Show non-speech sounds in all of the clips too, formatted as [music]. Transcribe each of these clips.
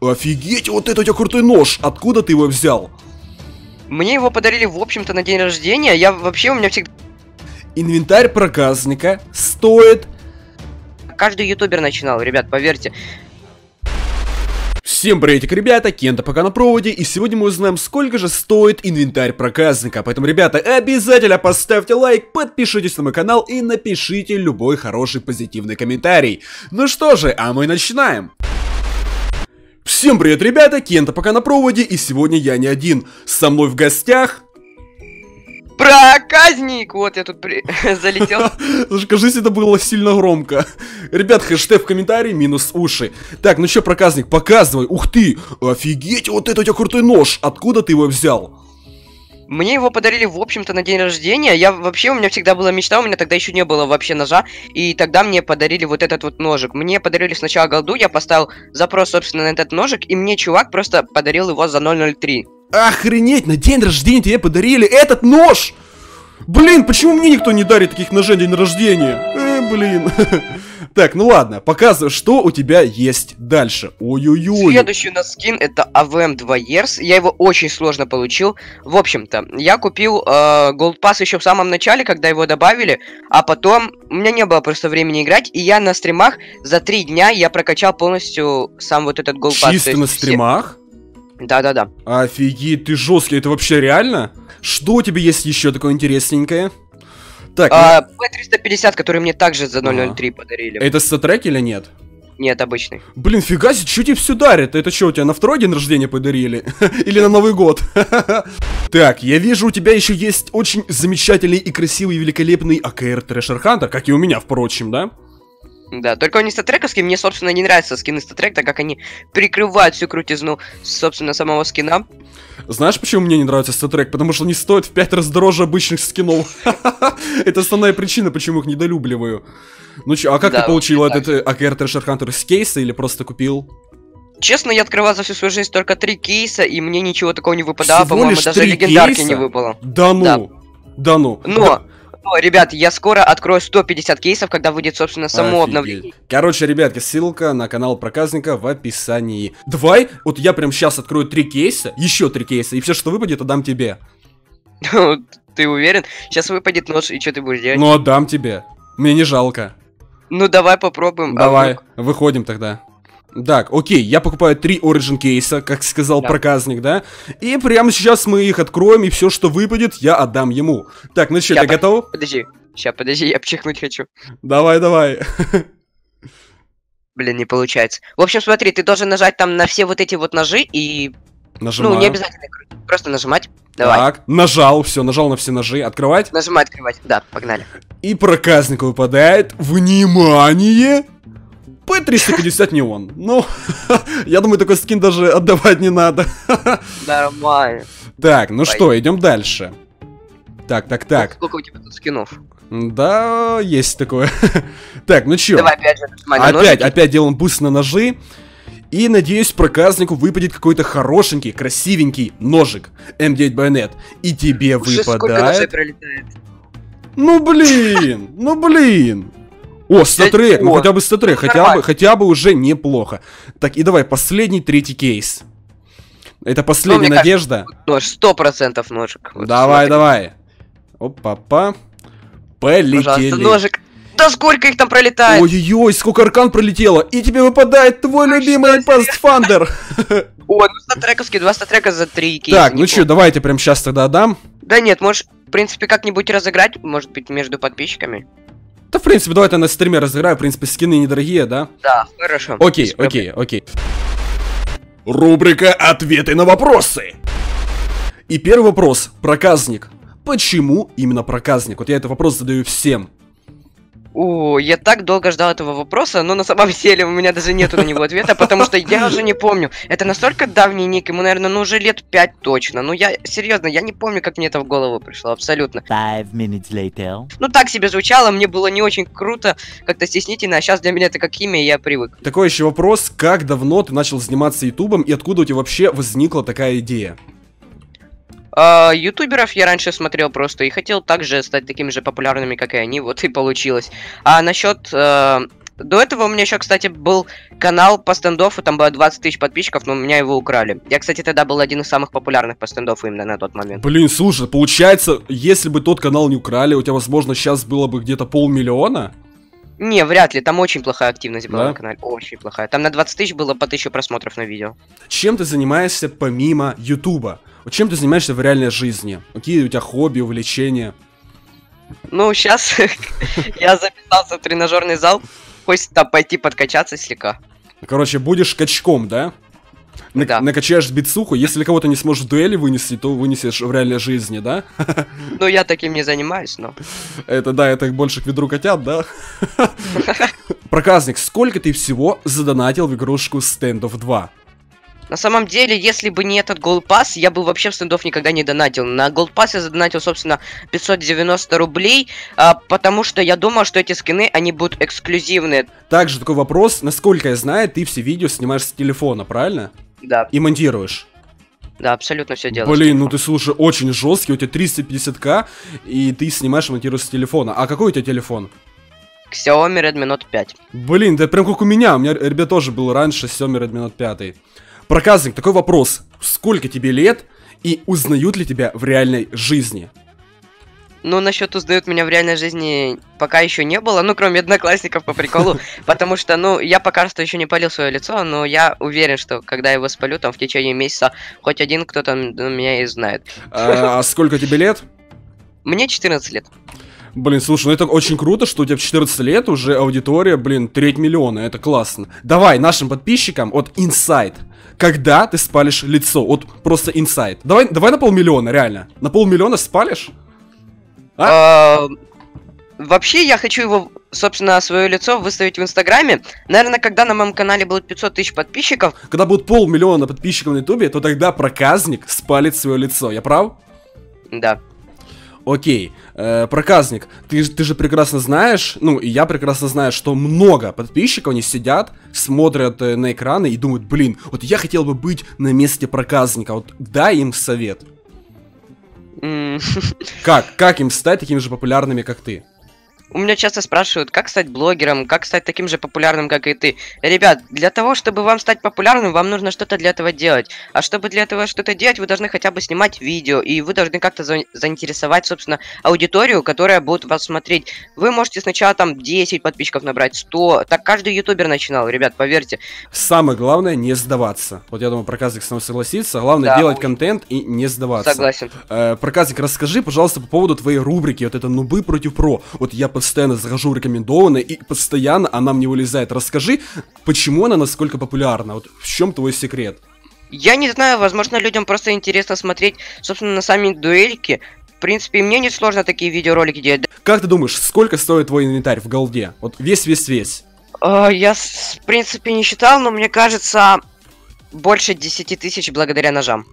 Офигеть, вот это у тебя крутой нож! Откуда ты его взял? Мне его подарили, в общем-то, на день рождения. Я вообще, у меня всегда... Инвентарь проказника стоит... Каждый ютубер начинал, ребят, поверьте. Всем приветик, ребята, Кента пока на проводе, и сегодня мы узнаем, сколько же стоит инвентарь проказника. Поэтому, ребята, обязательно поставьте лайк, подпишитесь на мой канал и напишите любой хороший позитивный комментарий. Ну что же, а мы начинаем. Всем привет, ребята, Кента пока на проводе, и сегодня я не один. Со мной в гостях... Проказник! Вот я тут при... [laughs] залетел. [laughs] Слушай, кажется, это было сильно громко. Ребят, хэштег в комментарии минус уши. Так, ну что, проказник, показывай. Ух ты, офигеть, вот это у тебя крутой нож. Откуда ты его взял? Мне его подарили, в общем-то, на день рождения. Я вообще, у меня всегда была мечта, у меня тогда еще не было вообще ножа. И тогда мне подарили вот этот вот ножик. Мне подарили сначала голду, я поставил запрос, собственно, на этот ножик, и мне чувак просто подарил его за 003. Охренеть, на день рождения тебе подарили этот нож! Блин, почему мне никто не дарит таких ножей на день рождения? Э, блин. [laughs] Так, ну ладно, показывай, что у тебя есть дальше. Ой-ой-ой. Следующий у нас скин это AVM 2 Years. Я его очень сложно получил. В общем-то, я купил э, Gold Pass еще в самом начале, когда его добавили, а потом у меня не было просто времени играть, и я на стримах за три дня я прокачал полностью сам вот этот Gold Pass. Чисто на стримах? Да-да-да. Офигеть, ты жесткий, это вообще реально? Что у тебя есть еще такое интересненькое? Так, а, P350, который мне также за 003 а. подарили. Это статрек или нет? Нет, обычный. Блин, фига себе, что тебе все дарят? Это что, у тебя на второй день рождения подарили? [laughs] Или на Новый год? [laughs] Так, я вижу, у тебя еще есть очень замечательный и красивый, великолепный AKR Treasure Hunter, как и у меня, впрочем, да? Да, только не StatTrack овский, мне, собственно, не нравятся скины StatTrack, так как они прикрывают всю крутизну, собственно, самого скина. Знаешь, почему мне не нравится StatTrack? Потому что они стоят в пять раз дороже обычных скинов. [laughs] Это основная причина, почему их недолюбливаю. Ну чё, а как ты получил этот э, AKR Treasure Hunter с кейса или просто купил? Честно, я открывал за всю свою жизнь только три кейса, и мне ничего такого не выпадало, по-моему, даже легендарки не выпало. Да ну! Да ну! Но! Но, ребят, я скоро открою 150 кейсов, когда выйдет, собственно, само Офигеть. обновление. Короче, ребятки, ссылка на канал проказника в описании. Давай, вот я прям сейчас открою три кейса, еще три кейса, и все, что выпадет, отдам тебе. [laughs] Ты уверен? Сейчас выпадет нож, и что ты будешь делать? Ну, отдам тебе. Мне не жалко. Ну, давай попробуем. А давай, выходим тогда. Так, окей, я покупаю три Origin кейса, как сказал да. проказник, да? И прямо сейчас мы их откроем, и все, что выпадет, я отдам ему. Так, ну что, ты готов? Подожди, сейчас, подожди, я пчихнуть хочу. Давай, давай. Блин, не получается. В общем, смотри, ты должен нажать там на все вот эти вот ножи и... Нажимаю. Ну, не обязательно просто нажимать. Давай. Так, нажал, все, нажал на все ножи. Открывать? Нажимать, открывать. Да, погнали. И проказнику выпадает, внимание, P350 Neon. Ну, [laughs] я думаю, такой скин даже отдавать не надо. [laughs] Нормально. Так, ну что, идем дальше. Так, так, так. Сколько у тебя тут скинов? Да, есть такое. [laughs] так, ну чё? Давай опять же Опять, опять делаем буст на ножи. И надеюсь, проказнику выпадет какой-то хорошенький, красивенький ножик М9 байонет. И тебе Уже выпадает... Ну блин, ну блин. О, статрек, ну хотя бы статрек, хотя бы, хотя бы уже неплохо. Так, и давай, последний третий кейс. Это последняя ну, надежда. Нож, сто процентов ножик. Вот давай, смотри. давай. Опа-па. Полетели. Пожалуйста, ножик. Да сколько их там пролетает? Ой-ой-ой, сколько аркан пролетело. И тебе выпадает твой а любимый Pathfinder. [laughs] О, ну статрековский, два статрека за три кейса. Так, ну что, давайте прям сейчас тогда отдам. Да нет, можешь, в принципе, как-нибудь разыграть, может быть, между подписчиками. Да, в принципе, давай я на стриме разыграю. В принципе, скины недорогие, да? Да, хорошо. Окей, окей, окей. Рубрика «Ответы на вопросы». И первый вопрос. Проказник. Почему именно проказник? Вот я этот вопрос задаю всем. О, я так долго ждал этого вопроса, но на самом деле у меня даже нету на него ответа, потому что я уже не помню. Это настолько давний ник, ему, наверное, ну уже лет пять точно. Ну я, серьезно, я не помню, как мне это в голову пришло, абсолютно. Five minutes later. Ну так себе звучало, мне было не очень круто, как-то стеснительно, а сейчас для меня это как имя, и я привык. Такой еще вопрос, как давно ты начал заниматься ютубом и откуда у тебя вообще возникла такая идея? Uh, ютуберов я раньше смотрел просто и хотел также стать такими же популярными, как и они, [laughs] вот и получилось. А насчет uh, До этого у меня еще, кстати, был канал по стендофу, там было 20 тысяч подписчиков, но у меня его украли. Я, кстати, тогда был один из самых популярных по стендофу именно на тот момент. Блин, слушай, получается, если бы тот канал не украли, у тебя, возможно, сейчас было бы где-то полмиллиона? Не, вряд ли, там очень плохая активность была да? на канале, очень плохая. Там на 20 тысяч было по 1000 просмотров на видео. Чем ты занимаешься помимо Ютуба? Чем ты занимаешься в реальной жизни? Какие у тебя хобби, увлечения? Ну, сейчас [laughs] я записался в тренажерный зал. Хочется пойти подкачаться слегка. Короче, будешь качком, да? На- да. Накачаешь бицуху, если кого-то не сможешь дуэли вынести, то вынесешь в реальной жизни, да? [laughs] Ну, я таким не занимаюсь, но... Это, да, это больше к ведру котят, да? [laughs] Проказник, сколько ты всего задонатил в игрушку Standoff 2? На самом деле, если бы не этот Pass, я бы вообще в стендов никогда не донатил. На Pass я задонатил, собственно, 590 рублей, а, потому что я думал, что эти скины, они будут эксклюзивные. Также такой вопрос, насколько я знаю, ты все видео снимаешь с телефона, правильно? Да. И монтируешь. Да, абсолютно все делаю. Блин, ну ты слушай, очень жесткий, у тебя 350к, и ты снимаешь и монтируешь с телефона. А какой у тебя телефон? Xiaomi Redmi Note 5. Блин, да прям как у меня. У меня, ребят, тоже был раньше Xiaomi Redmi Note 5. Проказник, такой вопрос. Сколько тебе лет и узнают ли тебя в реальной жизни? Ну, насчет узнают меня в реальной жизни пока еще не было, ну, кроме одноклассников по приколу, [laughs] потому что, ну, я пока что еще не полил свое лицо, но я уверен, что когда я его спалю, там, в течение месяца, хоть один кто-то меня и знает. А, а сколько тебе лет? Мне 14 лет. Блин, слушай, ну это очень круто, что у тебя в 14 лет уже аудитория, блин, треть миллиона, это классно. Давай нашим подписчикам от Inside когда ты спалишь лицо. Вот просто инсайд. Давай, давай на полмиллиона, реально. На полмиллиона спалишь? А? А, вообще, я хочу его, собственно, свое лицо выставить в Инстаграме. Наверное, когда на моем канале будет 500 тысяч подписчиков. Когда будет полмиллиона подписчиков на Ютубе, то тогда проказник спалит свое лицо. Я прав? Да. Окей, э, проказник, ты, ты же прекрасно знаешь, ну и я прекрасно знаю, что много подписчиков, они сидят, смотрят э, на экраны и думают, блин, вот я хотел бы быть на месте проказника, вот дай им совет. [laughs] Как? Как им стать такими же популярными, как ты? У меня часто спрашивают, как стать блогером, как стать таким же популярным, как и ты. Ребят, для того, чтобы вам стать популярным, вам нужно что-то для этого делать. А чтобы для этого что-то делать, вы должны хотя бы снимать видео, и вы должны как-то за заинтересовать, собственно, аудиторию, которая будет вас смотреть. Вы можете сначала там 10 подписчиков набрать, 100, так каждый ютубер начинал, ребят, поверьте. Самое главное не сдаваться. Вот я думаю, проказник с нами согласится. Главное да, делать контент и не сдаваться. Согласен. Э, проказник, расскажи, пожалуйста, по поводу твоей рубрики, вот это нубы против про. Вот я постоянно захожу в рекомендованные, и постоянно она мне вылезает. Расскажи, почему она насколько популярна? Вот в чем твой секрет? Я не знаю, возможно, людям просто интересно смотреть, собственно, на сами дуэльки. В принципе, мне не сложно такие видеоролики делать. Как ты думаешь, сколько стоит твой инвентарь в голде? Вот весь-весь-весь. Uh, я, в принципе, не считал, но мне кажется, больше 10 тысяч благодаря ножам.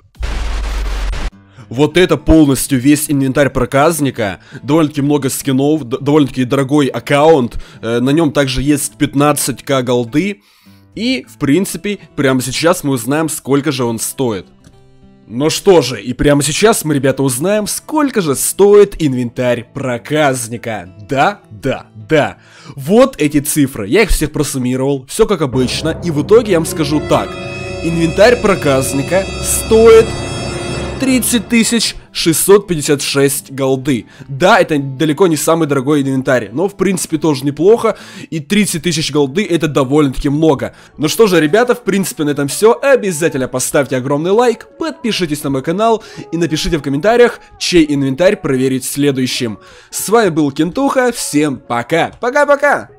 Вот это полностью весь инвентарь проказника. Довольно-таки много скинов, довольно-таки дорогой аккаунт. Э, на нем также есть 15к голды. И, в принципе, прямо сейчас мы узнаем, сколько же он стоит. Ну что же, и прямо сейчас мы, ребята, узнаем, сколько же стоит инвентарь проказника. Да, да, да. Вот эти цифры. Я их всех просуммировал, все как обычно. И в итоге я вам скажу так. Инвентарь проказника стоит 30 656 голды. Да, это далеко не самый дорогой инвентарь, но в принципе тоже неплохо, и 30 тысяч голды это довольно-таки много. Ну что же, ребята, в принципе на этом все. Обязательно поставьте огромный лайк, подпишитесь на мой канал и напишите в комментариях, чей инвентарь проверить следующим. С вами был Кентуха, всем пока. Пока-пока!